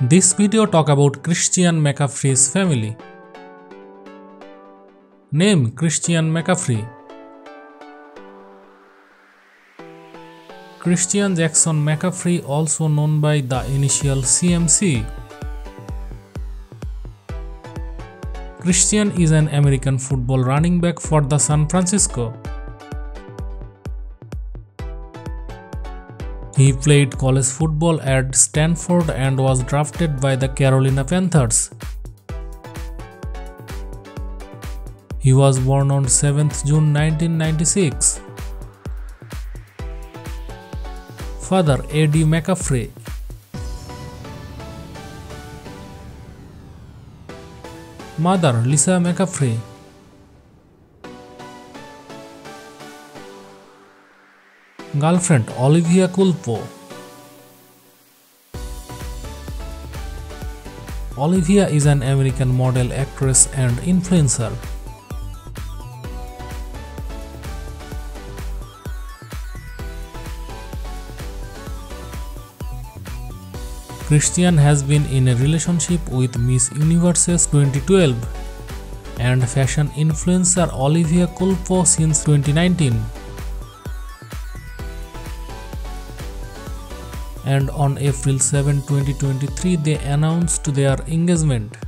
This video talk about Christian McCaffrey's family. Name Christian McCaffrey. Christian Jackson McCaffrey also known by the initial CMC. Christian is an American football running back for the San Francisco. He played college football at Stanford and was drafted by the Carolina Panthers. He was born on 7th June 1996. Father Eddie McCaffrey. Mother Lisa McCaffrey. Girlfriend Olivia Culpo. Olivia is an American model, actress, and influencer. Christian has been in a relationship with Miss Universes 2012 and fashion influencer Olivia Culpo since 2019. And on April 7, 2023, they announced their engagement.